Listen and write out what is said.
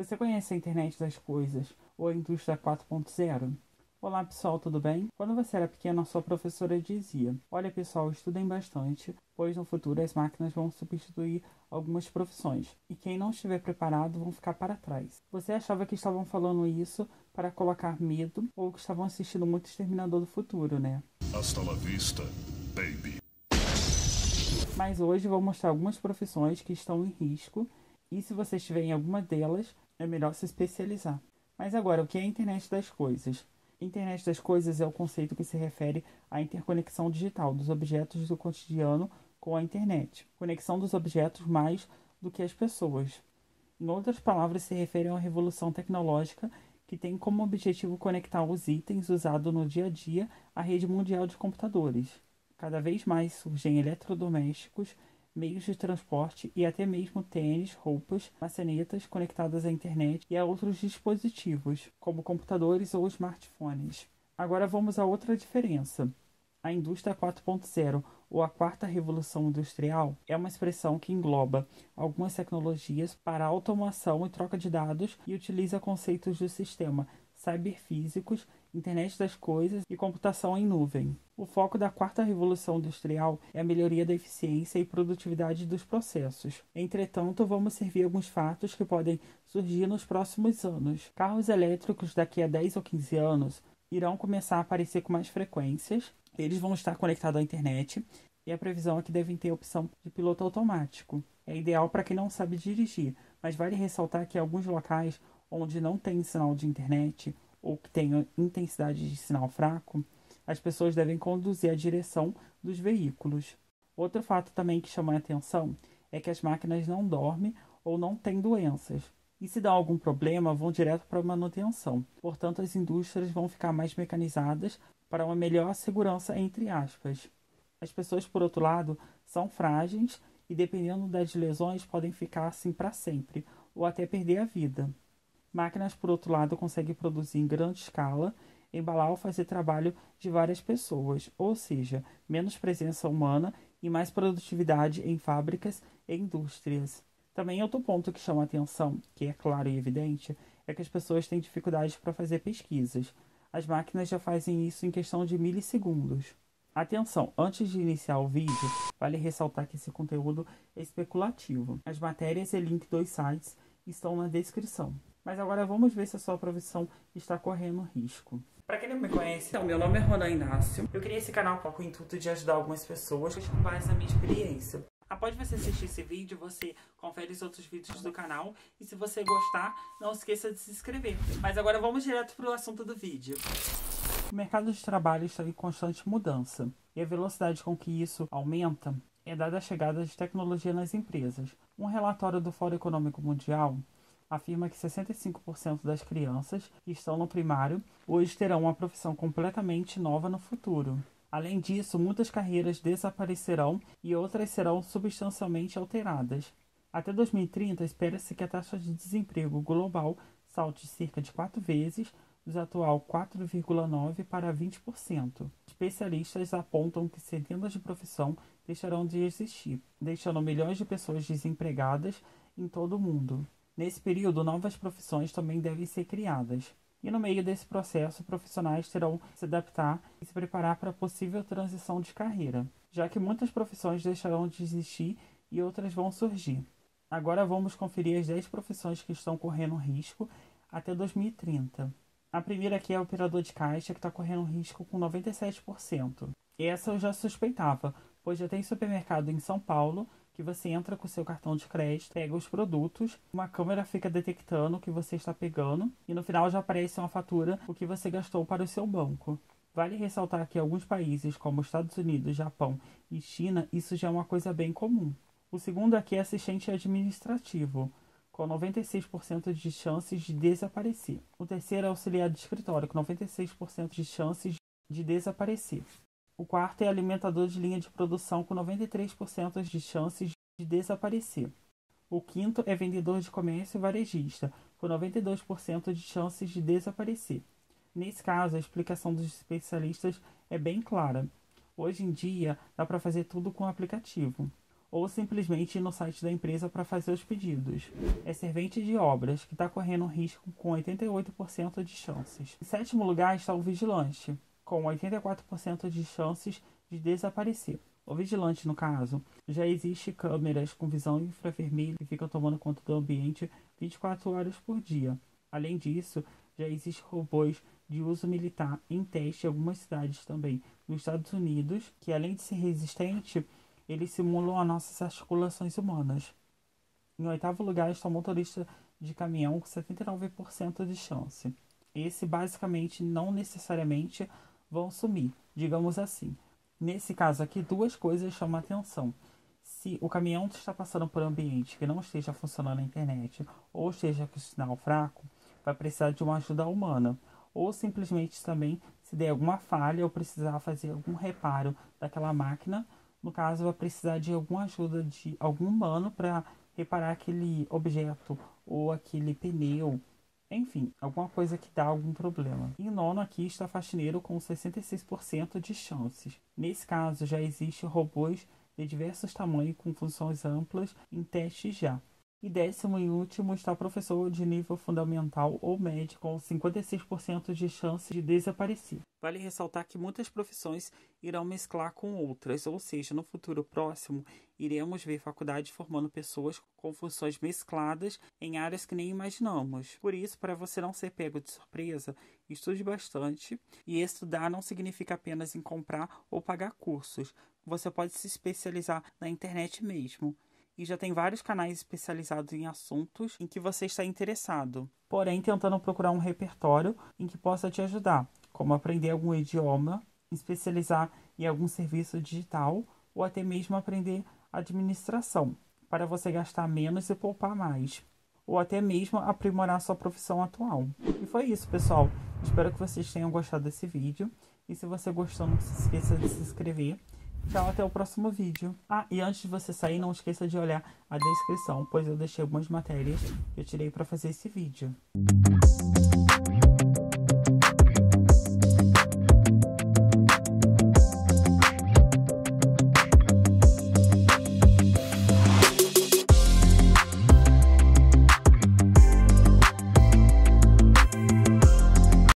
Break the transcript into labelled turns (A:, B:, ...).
A: Você conhece a internet das coisas ou a indústria 4.0? Olá pessoal, tudo bem? Quando você era pequeno, a sua professora dizia: Olha pessoal, estudem bastante, pois no futuro as máquinas vão substituir algumas profissões e quem não estiver preparado vão ficar para trás. Você achava que estavam falando isso para colocar medo ou que estavam assistindo muito Exterminador do Futuro, né?
B: Hasta la vista, baby.
A: Mas hoje vou mostrar algumas profissões que estão em risco e se você estiver em alguma delas, é melhor se especializar. Mas agora, o que é a internet das coisas? Internet das coisas é o conceito que se refere à interconexão digital dos objetos do cotidiano com a internet. Conexão dos objetos mais do que as pessoas. Em outras palavras, se refere uma revolução tecnológica que tem como objetivo conectar os itens usados no dia a dia à rede mundial de computadores. Cada vez mais surgem eletrodomésticos meios de transporte e até mesmo tênis, roupas, maçanetas conectadas à internet e a outros dispositivos, como computadores ou smartphones. Agora vamos a outra diferença. A indústria 4.0 ou a quarta revolução industrial é uma expressão que engloba algumas tecnologias para automação e troca de dados e utiliza conceitos do sistema cyberfísicos, internet das coisas e computação em nuvem. O foco da quarta revolução industrial é a melhoria da eficiência e produtividade dos processos. Entretanto, vamos servir alguns fatos que podem surgir nos próximos anos. Carros elétricos daqui a 10 ou 15 anos irão começar a aparecer com mais frequências. Eles vão estar conectados à internet e a previsão é que devem ter a opção de piloto automático. É ideal para quem não sabe dirigir, mas vale ressaltar que alguns locais onde não tem sinal de internet ou que tenha intensidade de sinal fraco, as pessoas devem conduzir a direção dos veículos. Outro fato também que chama a atenção é que as máquinas não dormem ou não têm doenças. E se dá algum problema, vão direto para a manutenção. Portanto, as indústrias vão ficar mais mecanizadas para uma melhor segurança, entre aspas. As pessoas, por outro lado, são frágeis e, dependendo das lesões, podem ficar assim para sempre ou até perder a vida. Máquinas, por outro lado, conseguem produzir em grande escala, embalar ou fazer trabalho de várias pessoas, ou seja, menos presença humana e mais produtividade em fábricas e indústrias. Também outro ponto que chama atenção, que é claro e evidente, é que as pessoas têm dificuldade para fazer pesquisas. As máquinas já fazem isso em questão de milissegundos. Atenção, antes de iniciar o vídeo, vale ressaltar que esse conteúdo é especulativo. As matérias e link dos sites estão na descrição. Mas agora vamos ver se a sua profissão está correndo risco. Para quem não me conhece, então, meu nome é Ronan Inácio. Eu criei esse canal com o intuito de ajudar algumas pessoas com base na minha experiência. Após você assistir esse vídeo, você confere os outros vídeos do canal. E se você gostar, não esqueça de se inscrever. Mas agora vamos direto para o assunto do vídeo. O mercado de trabalho está em constante mudança. E a velocidade com que isso aumenta é dada a chegada de tecnologia nas empresas. Um relatório do Fórum Econômico Mundial afirma que 65% das crianças que estão no primário hoje terão uma profissão completamente nova no futuro. Além disso, muitas carreiras desaparecerão e outras serão substancialmente alteradas. Até 2030, espera-se que a taxa de desemprego global salte cerca de quatro vezes, dos atual 4,9% para 20%. Especialistas apontam que centenas de profissões deixarão de existir, deixando milhões de pessoas desempregadas em todo o mundo. Nesse período, novas profissões também devem ser criadas. E no meio desse processo, profissionais terão que se adaptar e se preparar para a possível transição de carreira, já que muitas profissões deixarão de existir e outras vão surgir. Agora vamos conferir as 10 profissões que estão correndo risco até 2030. A primeira aqui é o operador de caixa, que está correndo risco com 97%. Essa eu já suspeitava, pois já tem supermercado em São Paulo que você entra com seu cartão de crédito, pega os produtos, uma câmera fica detectando o que você está pegando e no final já aparece uma fatura o que você gastou para o seu banco. Vale ressaltar que alguns países, como Estados Unidos, Japão e China, isso já é uma coisa bem comum. O segundo aqui é assistente administrativo, com 96% de chances de desaparecer. O terceiro é auxiliar de escritório, com 96% de chances de desaparecer. O quarto é alimentador de linha de produção com 93% de chances de desaparecer. O quinto é vendedor de comércio varejista, com 92% de chances de desaparecer. Nesse caso, a explicação dos especialistas é bem clara. Hoje em dia, dá para fazer tudo com o aplicativo. ou simplesmente ir no site da empresa para fazer os pedidos. É servente de obras, que está correndo risco com 88% de chances. Em sétimo lugar está o vigilante, com 84% de chances de desaparecer. O vigilante, no caso, já existe câmeras com visão infravermelha que ficam tomando conta do ambiente 24 horas por dia. Além disso, já existem robôs de uso militar em teste em algumas cidades também nos Estados Unidos, que além de ser resistente, eles simulam as nossas articulações humanas. Em oitavo lugar está o motorista de caminhão com 79% de chance. Esse basicamente não necessariamente vão sumir, digamos assim. Nesse caso aqui, duas coisas chamam a atenção. Se o caminhão está passando por um ambiente que não esteja funcionando a internet ou esteja com sinal fraco, vai precisar de uma ajuda humana. Ou simplesmente também, se der alguma falha ou precisar fazer algum reparo daquela máquina, no caso, vai precisar de alguma ajuda de algum humano para reparar aquele objeto ou aquele pneu. Enfim, alguma coisa que dá algum problema. Em nono aqui está faxineiro com 66% de chances. Nesse caso, já existem robôs de diversos tamanhos com funções amplas em teste já. E décimo e último está professor de nível fundamental ou médio, com 56% de chance de desaparecer. Vale ressaltar que muitas profissões irão mesclar com outras, ou seja, no futuro próximo, iremos ver faculdades formando pessoas com funções mescladas em áreas que nem imaginamos. Por isso, para você não ser pego de surpresa, estude bastante. E estudar não significa apenas em comprar ou pagar cursos. Você pode se especializar na internet mesmo e já tem vários canais especializados em assuntos em que você está interessado, porém tentando procurar um repertório em que possa te ajudar, como aprender algum idioma, especializar em algum serviço digital ou até mesmo aprender administração, para você gastar menos e poupar mais, ou até mesmo aprimorar sua profissão atual. E foi isso, pessoal. Espero que vocês tenham gostado desse vídeo. E se você gostou, não se esqueça de se inscrever Tchau, até o próximo vídeo. Ah, e antes de você sair, não esqueça de olhar a descrição, pois eu deixei algumas matérias que eu tirei para fazer esse vídeo.